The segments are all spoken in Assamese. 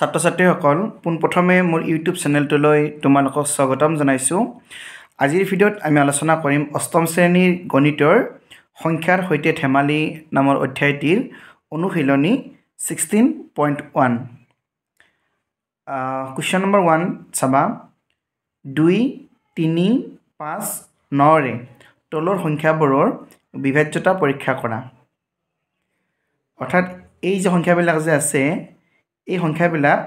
ছাত্ৰ ছাত্ৰীসকল পোনপ্ৰথমে মোৰ ইউটিউব চেনেলটোলৈ তোমালোকক স্বাগতম জনাইছোঁ। আজিৰ ভিডিঅ'ত আমি আলোচনা কৰিম অষ্টম শ্ৰেণীৰ গণিতৰ সংখ্যাৰ সৈতে ধেমালি নামৰ অধ্যায়টিৰ অনুশীলনী sixteen point one. Question number one চাবা। দুই তিনি পাঁচ নৰে। তলৰ সংখ্যাবোৰৰ বিভাজ্যতা পৰীক্ষা কৰা। অৰ্থাৎ এই যে সংখ্যাবিলাক যে আছে এই সংখ্যাবিলাক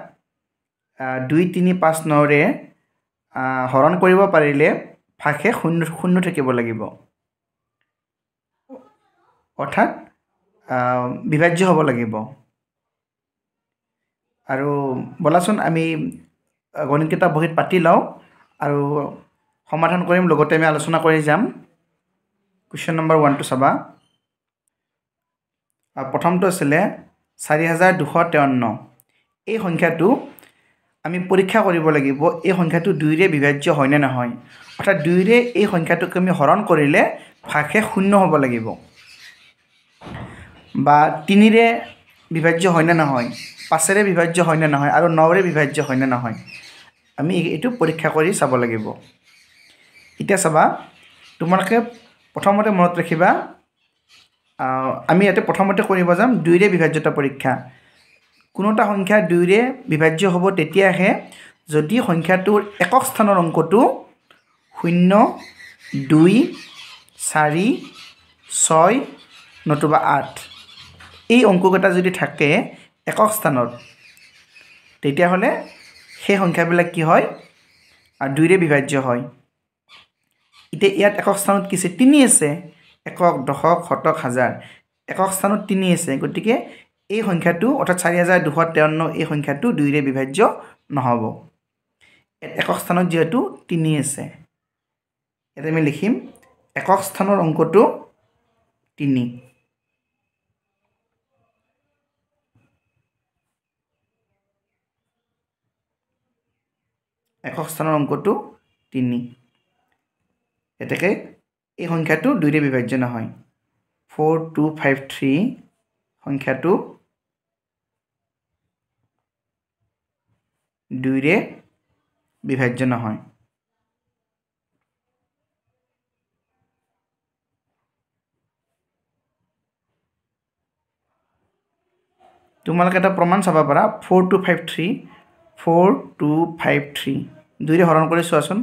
দুই তিনি পাঁচ নৰে হৰণ কৰিব পাৰিলে ভাষে শূন্য শূন্য থাকিব লাগিব। অৰ্থাৎ বিভাজ্য হ'ব লাগিব। আৰু ব'লাচোন আমি গণিতকেইটা বহীত পাতি লওঁ আৰু সমাধান কৰিম লগতে আমি আলোচনা কৰি যাম। কুৱেশ্যন নম্বৰ ওৱানটো চাবা। প্ৰথমটো আছিলে চাৰি হাজাৰ দুশ তেৱন্ন। এই সংখ্যাটো আমি পৰীক্ষা কৰিব লাগিব। এই সংখ্যাটো দুইৰে বিভাজ্য হয়নে নহয়? অৰ্থাৎ দুইৰে এই সংখ্যাটোক আমি হৰণ কৰিলে ভাষে শূন্য হ'ব লাগিব। বা তিনিৰে বিভাজ্য হয়নে নহয়? পাঁচেৰে বিভাজ্য হয়নে নহয়? আৰু নৰে বিভাজ্য হয়নে নহয়? আমি এইটো পৰীক্ষা কৰি চাব লাগিব। এতিয়া চাবা তোমালোকে প্ৰথমতে মনত ৰাখিবা আমি ইয়াতে প্ৰথমতে কৰিব যাম দুইৰে বিভাজ্যতা পৰীক্ষা। কোনো এটা সংখ্যা দুইৰে বিভাজ্য হ'ব তেতিয়াহে যদি সংখ্যাটোৰ একক স্থানৰ অংকটো শূন্য দুই চাৰি ছয় নতুবা আঠ। এই অংককেইটা যদি থাকে একক স্থানত তেতিয়াহ'লে সেই সংখ্যাবিলাক কি হয়? দুইৰে বিভাজ্য হয়। এতিয়া ইয়াত একক স্থানত কি আছে? তিনি আছে। একক দশক শতক হাজাৰ। একক স্থানত তিনি আছে। গতিকে এই সংখ্যাটো অৰ্থাৎ চাৰি হাজাৰ দুশ তেৱন্ন এই সংখ্যাটো দুইৰে বিভাজ্য নহ'ব। একক স্থানত যিহেতু তিনি আছে ইয়াতে আমি লিখিম একক স্থানৰ অংকটো তিনি। একক স্থানৰ অংকটো তিনি। এতেকে এই সংখ্যাটো দুইৰে বিভাজ্য নহয়। ফ'ৰ টু ফাইভ থ্ৰী সংখ্যাটো দুইৰে বিভাজ্য নহয়। তোমালোকে এটা প্ৰমাণ চাব পাৰা four two five three four two five three দুইৰে হৰণ কৰি চোৱাচোন।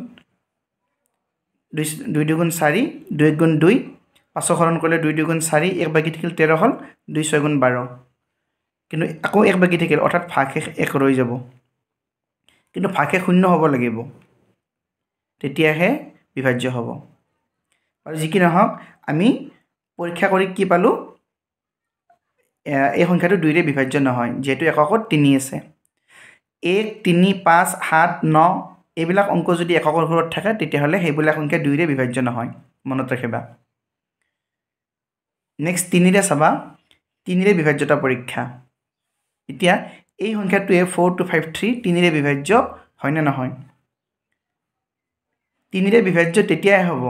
দুই দুই দুগুণ চাৰি দুই গুণ দুই। পাঁচক হৰণ কৰিলে দুই দুগুণ চাৰি এক বাকী থাকিল তেৰ হ'ল দুই ছয় গুণ বাৰ। কিন্তু আকৌ এক বাকী থাকিল অৰ্থাৎ ভাগশেষ এক ৰৈ যাব। কিন্তু ভাগশেষ শূন্য হ'ব লাগিব। তেতিয়াহে বিভাজ্য হ'ব। আৰু যি কি নহওক আমি পৰীক্ষা কৰি কি পালোঁ? এই সংখ্যাটো দুইৰে বিভাজ্য নহয় যিহেতু এককত তিনি আছে। এক তিনি পাঁচ সাত ন এইবিলাক অংক যদি এককৰ ঘৰত থাকে তেতিয়াহ'লে সেইবিলাক সংখ্যা দুইৰে বিভাজ্য নহয় মনত ৰাখিবা। নেক্সট তিনিৰে চাবা। তিনিৰে বিভাজ্যতা পৰীক্ষা। এতিয়া এই সংখ্যাটোৱে ফ'ৰ টু ফাইভ থ্ৰী তিনিৰে বিভাজ্য হয়নে নহয়? তিনিৰে বিভাজ্য তেতিয়াই হ'ব।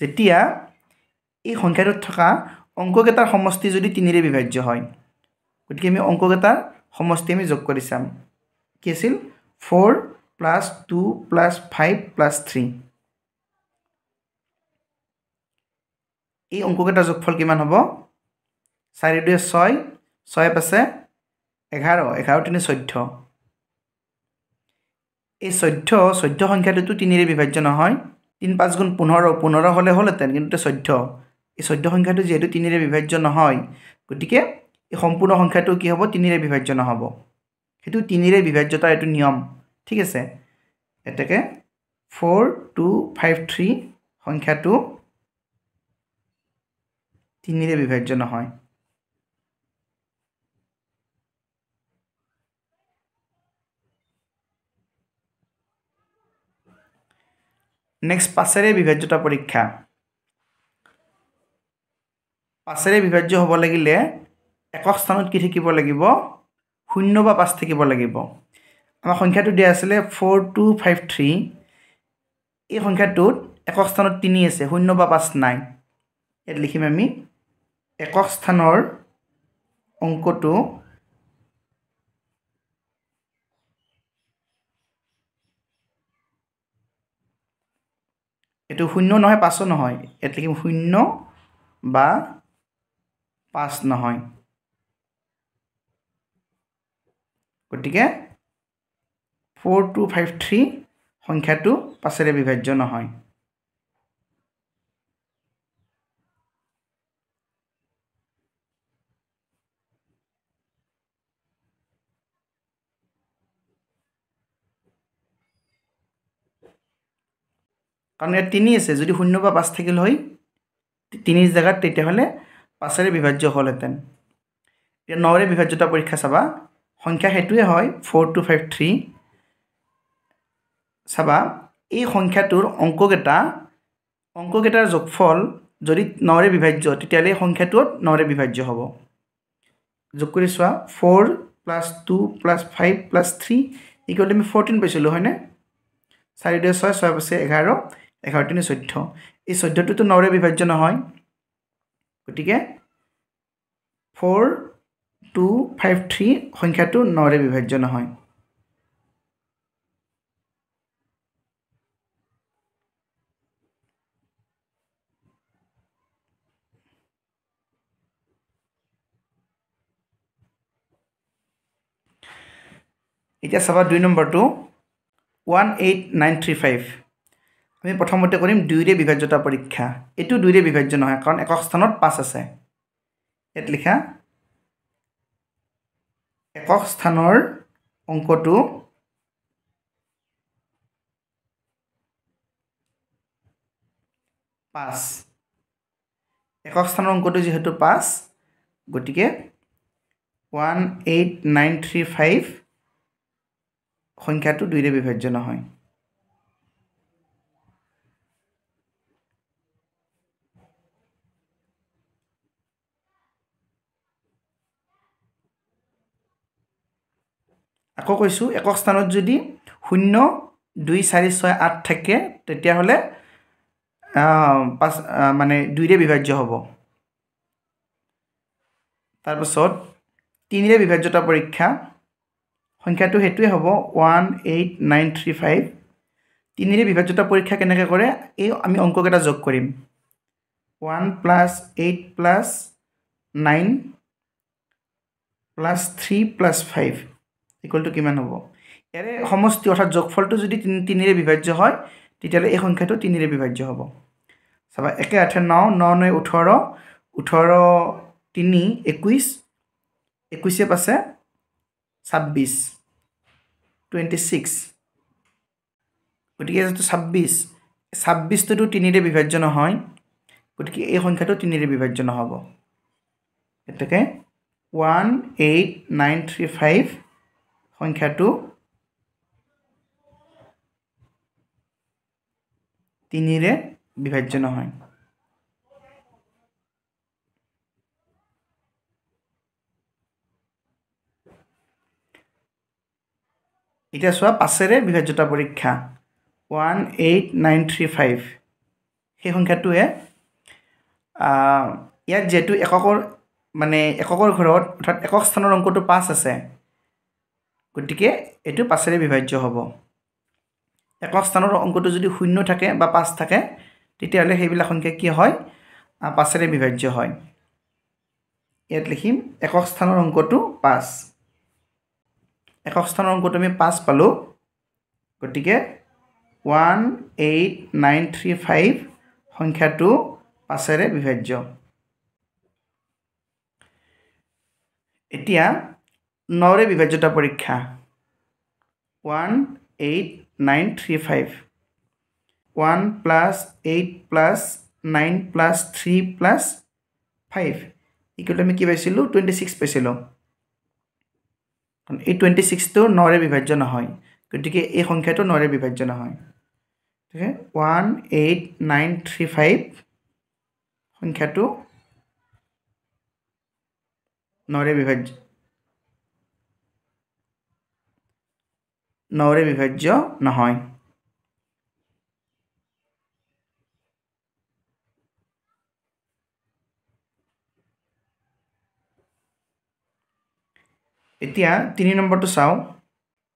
যেতিয়া এই সংখ্যাটোত থকা অংককেইটাৰ সমষ্টি যদি তিনিৰে বিভাজ্য হয় গতিকে আমি অংককেইটাৰ সমষ্টি আমি যোগ কৰি চাম। কি আছিল? Four plus two plus five plus three এই অংককেইটাৰ যোগফল কিমান হ'ব? চাৰি দুই ছয় ছয় পাঁচে এঘাৰ এঘাৰ তিনি চৈধ্য। এই চৈধ্য চৈধ্য সংখ্যাটোতো তিনিৰে বিভাজ্য নহয়। তিনি পাঁচ গুণ পোন্ধৰ পোন্ধৰ হ'লে হ'লহেঁতেন কিন্তু চৈধ্য। এই চৈধ্য সংখ্যাটো যিহেতু তিনিৰে বিভাজ্য নহয় গতিকে এই সম্পূৰ্ণ সংখ্যাটো কি হ'ব? তিনিৰে বিভাজ্য নহ'ব। সেইটো তিনিৰে বিভাজ্যতাৰ এইটো নিয়ম ঠিক আছে? এতেকে ফ'ৰ টু ফাইভ থ্ৰী সংখ্যাটো তিনিৰে বিভাজ্য নহয়। নেক্সট পাঁচেৰে বিভাজ্যতা পৰীক্ষা। পাঁচেৰে বিভাজ্য হ'ব লাগিলে একক স্থানত কি থাকিব লাগিব? শূন্য বা পাঁচ থাকিব লাগিব। আমাৰ সংখ্যাটো দিয়া আছিলে ফ'ৰ টু ফাইভ থ্ৰী এই সংখ্যাটোত একক স্থানত তিনি আছে শূন্য বা পাঁচ নাই। ইয়াত লিখিম আমি একক স্থানৰ অংকটো এইটো শূন্য নহয় পাঁচো নহয়। লিখিম শূন্য বা পাঁচ নহয়। গতিকে ফ'ৰ টু ফাইভ থ্ৰী সংখ্যাটো পাঁচেৰে বিভাজ্য নহয়। কাৰণ ইয়াত তিনি আছে যদি শূন্য বা পাঁচ থাকিল হয় তিনিৰ জেগাত তেতিয়াহ'লে পাঁচেৰে বিভাজ্য হ'লহেঁতেন। এতিয়া নৰে বিভাজ্যতা পৰীক্ষা চাবা সংখ্যা সেইটোৱে হয় ফ'ৰ টু ফাইভ থ্ৰী চাবা এই সংখ্যাটোৰ অংককেইটা অংককেইটাৰ যোগফল যদি নৰে বিভাজ্য তেতিয়াহ'লে এই সংখ্যাটোত নৰে বিভাজ্য হ'ব। যোগ কৰি চোৱা four plus two plus five plus three equal আমি ফ'ৰটিন পাইছিলোঁ হয়নে? চাৰি দুই ছয় ছয় পাঁচে এঘাৰ। এঘাৰ তিনি চৈধ্য? এই চৈধ্যটোতো নৰে বিভাজ্য নহয়। গতিকে ফ'ৰ টু ফাইভ থ্ৰী সংখ্যাটো নৰে বিভাজ্য নহয়। এতিয়া চাবা দুই নম্বৰটো one eight nine three five আমি প্ৰথমতে কৰিম দুইৰে বিভাজ্যতা পৰীক্ষা। এইটো দুইৰে বিভাজ্য নহয় কাৰণ একক স্থানত পাঁচ আছে। ইয়াত লিখা একক স্থানৰ অংকটো পাঁচ। একক স্থানৰ অংকটো যিহেতু পাঁচ গতিকে one eight nine three five সংখ্যাটো দুইৰে বিভাজ্য নহয়। আকৌ কৈছোঁ একক স্থানত যদি শূন্য দুই চাৰি ছয় আঠ থাকে তেতিয়াহ'লে পাঁচ মানে দুইৰে বিভাজ্য হ'ব। তাৰপাছত তিনিৰে বিভাজ্যতা পৰীক্ষা। সংখ্যাটো সেইটোৱে হ'ব one eight nine three five. তিনিৰে বিভাজ্যতা পৰীক্ষা কেনেকৈ কৰে এই আমি অংককেইটা যোগ কৰিম। One plus eight plus nine plus three plus five. Equal to কিমান হ'ব? ইয়াৰে সমষ্টি অৰ্থাৎ যোগফলটো যদি তিনি তিনিৰে বিভাজ্য হয় তেতিয়াহ'লে এই সংখ্যাটো তিনিৰে বিভাজ্য হ'ব। চাবা একে আঠে ন ন নয় ওঠৰ ওঠৰ তিনি একৈছ একৈছে পাছে ছাব্বিছ টুৱেণ্টি ছিক্স গতিকে যিটো ছাব্বিছ ছাব্বিছটোতো তিনিৰে বিভাজ্য নহয় গতিকে এই সংখ্যাটো তিনিৰে বিভাজ্য নহ'ব। গতিকে one eight nine three five সংখ্যাটো তিনিৰে বিভাজ্য নহয়। এতিয়া চোৱা পাঁচেৰে বিভাজ্যতা পৰীক্ষা। One eight nine three five. সেই সংখ্যাটোৱে ইয়াত যিহেতু এককৰ মানে এককৰ ঘৰত অৰ্থাৎ একক স্থানৰ অংকটো পাঁচ আছে। গতিকে এইটো পাঁচেৰে বিভাজ্য হ'ব। একক স্থানৰ অংকটো যদি শূন্য থাকে বা পাঁচ থাকে তেতিয়াহ'লে সেইবিলাক সংখ্যা কি হয়? পাঁচেৰে বিভাজ্য হয়। ইয়াত লিখিম একক স্থানৰ অংকটো পাঁচ। একক স্থানৰ অংকটো আমি পাঁচ পালোঁ। গতিকে one eight nine three five সংখ্যাটো পাঁচেৰে বিভাজ্য। এতিয়া নৰে বিভাজ্যতা পৰীক্ষা। One eight nine three five one plus eight plus nine plus three plus five equal আমি কি পাইছিলোঁ? টুৱেণ্টি ছিক্স পাইছিলোঁ এই টুৱেণ্টি ছিক্সটো নৰে বিভাজ্য নহয়। গতিকে এই সংখ্যাটো নৰে বিভাজ্য নহয়। গতিকে one eight nine three five সংখ্যাটো নৰে বিভাজ্য নৰে বিভাজ্য নহয় এতিয়া তিনি নম্বৰটো চাওঁ।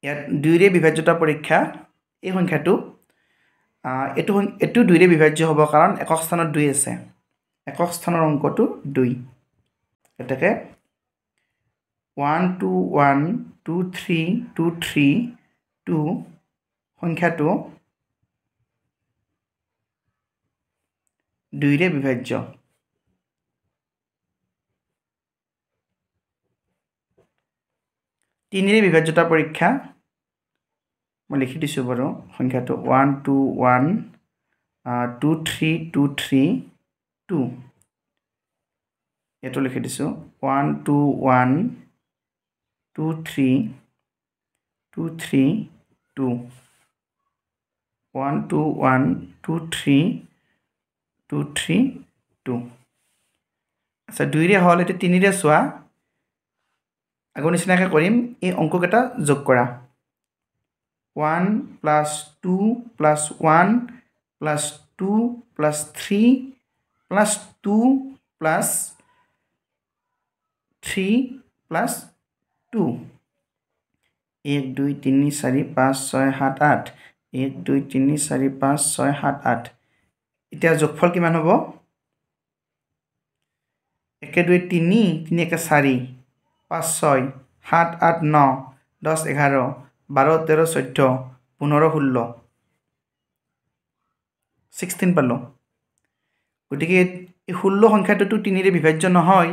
ইয়াত দুইৰে বিভাজ্যতা পৰীক্ষা এই সংখ্যাটো এইটো এইটো দুইৰে বিভাজ্য হ'ব কাৰণ একক স্থানত দুই আছে। একক স্থানৰ অংকটো দুই। গতিকে one two one two three two three two সংখ্যাটো দুইৰে বিভাজ্য। তিনিৰে বিভাজ্যতা পৰীক্ষা মই লিখি দিছোঁ বাৰু সংখ্যাটো one two one two three two three two. এইটো লিখি দিছোঁ one two one two three two three two one two one two three two three two. আচ্ছা দুইৰে হ'ল, এতিয়া তিনিৰে চোৱা। আগৰ নিচিনাকৈ কৰিম। এই অংককেইটা যোগ কৰা। One plus two plus one plus two plus three plus two plus three plus two. এক দুই তিনি চাৰি পাঁচ ছয় সাত আঠ। এক দুই তিনি চাৰি পাঁচ ছয় সাত আঠ। এতিয়া যোগফল কিমান হ'ব? একে দুই তিনি তিনি একে চাৰি। পাঁচ ছয় সাত আঠ ন দহ এঘাৰ বাৰ তেৰ চৈধ্য পোন্ধৰ ষোল্ল। ছিক্সটিন পালোঁ। গতিকে এই ষোল্ল সংখ্যাটোতো তিনিৰে বিভাজ্য নহয়।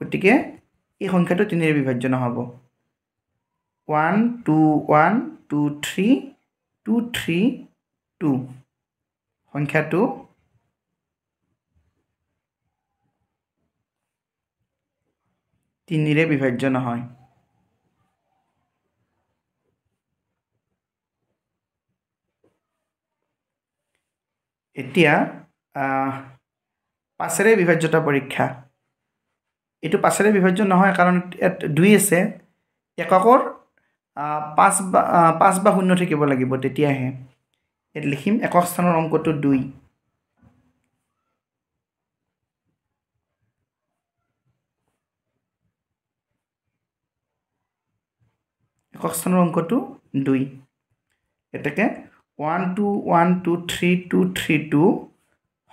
গতিকে এই সংখ্যাটো তিনিৰে বিভাজ্য নহ'ব। One two one two three two three two. সংখ্যাটো তিনিৰে বিভাজ্য নহয়। এতিয়া পাঁচেৰে বিভাজ্যতা পৰীক্ষা। এইটো পাঁচেৰে বিভাজ্য নহয় কাৰণ ইয়াত দুই আছে। এককৰ পাঁচ বা পাঁচ বা শূন্য থাকিব লাগিব তেতিয়াহে। ইয়াত লিখিম একক স্থানৰ অংকটো দুই। একক স্থানৰ অংকটো দুই। এতেকে one two one two three two three two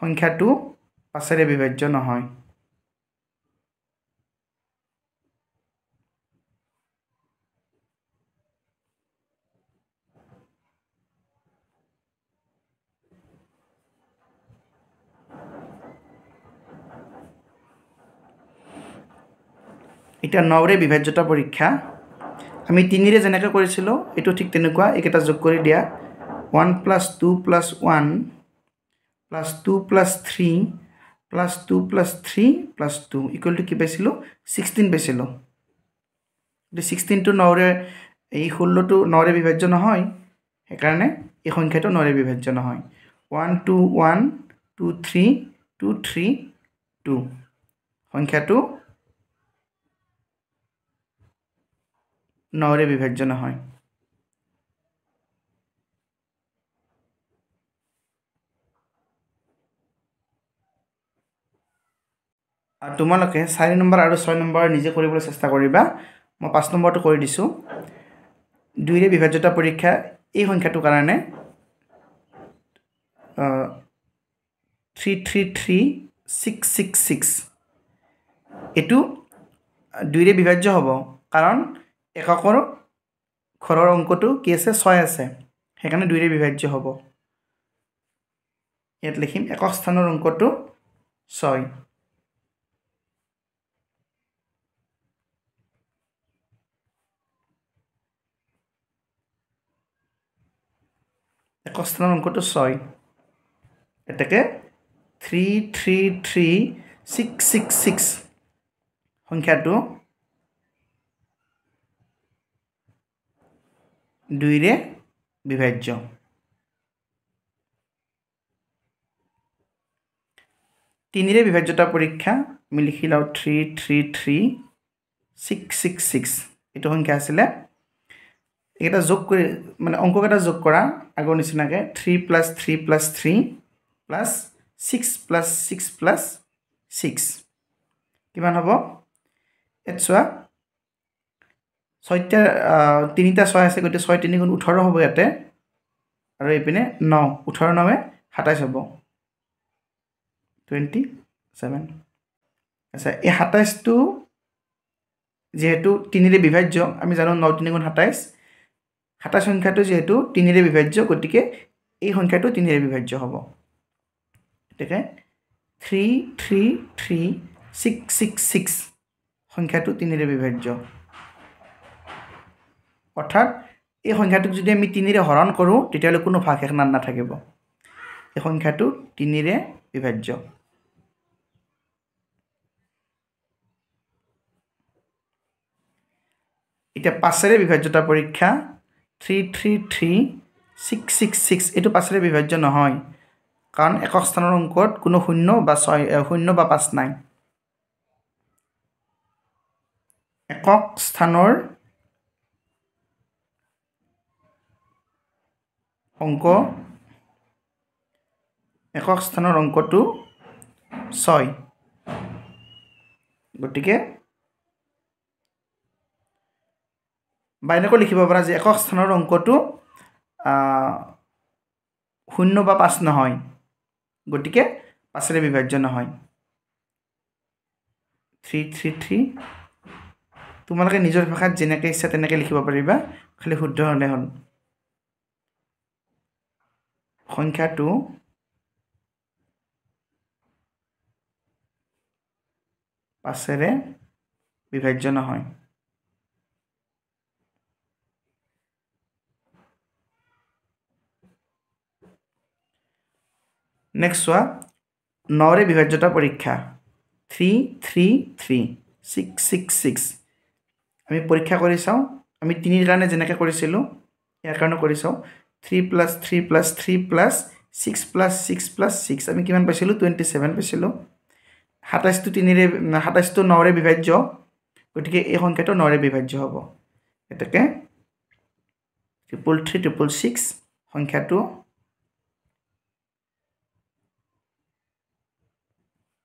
সংখ্যাটো পাঁচেৰে বিভাজ্য নহয়। এতিয়া নৰে বিভাজ্যতা পৰীক্ষা। আমি তিনিৰে যেনেকৈ কৰিছিলোঁ এইটো ঠিক তেনেকুৱা এইকেইটা যোগ কৰি দিয়া। One plus two plus one plus two plus three plus two plus three plus two equal two কি পাইছিলোঁ? ছিক্সটিন পাইছিলোঁ। গতিকে ছিক্সটিনটো নৰে এই ষোল্লটো নৰে বিভাজ্য নহয় সেইকাৰণে এই সংখ্যাটো নৰে বিভাজ্য নহয়। One two one two three two three two. সংখ্যাটো নৰে বিভাজ্য নহয় আৰু তোমালোকে চাৰি নম্বৰ আৰু ছয় নম্বৰ নিজে কৰিবলৈ চেষ্টা কৰিবা। মই পাঁচ নম্বৰটো কৰি দিছোঁ। দুইৰে বিভাজ্যতা পৰীক্ষা এই সংখ্যাটোৰ কাৰণে three three three six six six এইটো দুইৰে বিভাজ্য হ'ব। কাৰণ এককৰ ঘৰৰ অংকটো কি আছে? ছয় আছে। সেইকাৰণে দুইৰে বিভাজ্য হ'ব। ইয়াত লিখিম একক স্থানৰ অংকটো ছয়। একক স্থানৰ অংকটো ছয়। এতেকে three three three six six six সংখ্যাটো দুইৰে বিভাজ্য। তিনিৰে বিভাজ্যতা পৰীক্ষা আমি লিখি লওঁ three three three six six six এইটো সংখ্যা আছিলে। এইকেইটা যোগ কৰি মানে অংককেইটা যোগ কৰা আগৰ নিচিনাকৈ three plus three plus three plus six plus six plus six কিমান হ'ব? ইয়াত চোৱা ছয়টা তিনিটা ছয় আছে গতিকে ছয় তিনি গুণ ওঠৰ হ'ব ইয়াতে। আৰু এইপিনে ন ওঠৰ নৱে সাতাইছ হ'ব। Twenty seven. আচ্ছা এই সাতাইছটো যিহেতু তিনিৰে বিভাজ্য আমি জানো ন তিনি গুণ সাতাইছ। সাতাইছ সংখ্যাটো যিহেতু তিনিৰে বিভাজ্য গতিকে এই সংখ্যাটো তিনিৰে বিভাজ্য হ'ব। গতিকে three three three six six six সংখ্যাটো তিনিৰে বিভাজ্য। অৰ্থাৎ এই সংখ্যাটোক যদি আমি তিনিৰে হৰণ কৰোঁ তেতিয়াহ'লে কোনো ভাগশেষ নান নাথাকিব। এই সংখ্যাটো তিনিৰে বিভাজ্য। এতিয়া পাঁচেৰে বিভাজ্যতা পৰীক্ষা three three three six six six এইটো পাঁচেৰে বিভাজ্য নহয়। কাৰণ একক স্থানৰ অংকত কোনো শূন্য বা ছয় শূন্য বা পাঁচ নাই। একক স্থানৰ অংক একক স্থানৰ অংকটো ছয়। গতিকে বা এনেকৈ লিখিব পাৰা যে একক স্থানৰ অংকটো শূন্য বা পাঁচ নহয়। গতিকে পাঁচেৰে বিভাজ্য নহয়। Three three three. তোমালোকে নিজৰ ভাষাত যেনেকৈ ইচ্ছা তেনেকৈ লিখিব পাৰিবা। খালি শুদ্ধ হ'লে হ'ল। সংখ্যাটো পাঁচেৰে বিভাজ্য নহয়। নেক্সট চোৱা নৰে বিভাজ্যতা পৰীক্ষা। Three three three six six six আমি পৰীক্ষা কৰি চাওঁ। আমি তিনিৰ কাৰণে যেনেকৈ কৰিছিলোঁ ইয়াৰ কাৰণে কৰি চাওঁ। Three plus three plus three plus six plus six plus six আমি কিমান পাইছিলোঁ? টুৱেণ্টি ছেভেন পাইছিলোঁ। সাতাইছটো তিনিৰে সাতাইছটো নৰে বিভাজ্য। গতিকে এই সংখ্যাটো নৰে বিভাজ্য হ'ব। গতিকে ট্ৰিপল থ্ৰী ট্ৰিপল ছিক্স সংখ্যাটো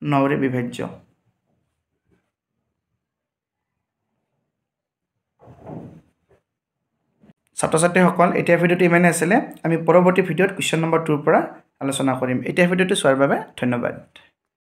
নৰে বিভাজ্য। ছাত্ৰ ছাত্ৰীসকল এতিয়া ভিডিঅ'টো ইমানেই আছিলে। আমি পৰৱৰ্তী ভিডিঅ'ত কুৱেশ্যন নম্বৰ টুৰ পৰা আলোচনা কৰিম। এতিয়া ভিডিঅ'টো চোৱাৰ বাবে ধন্যবাদ।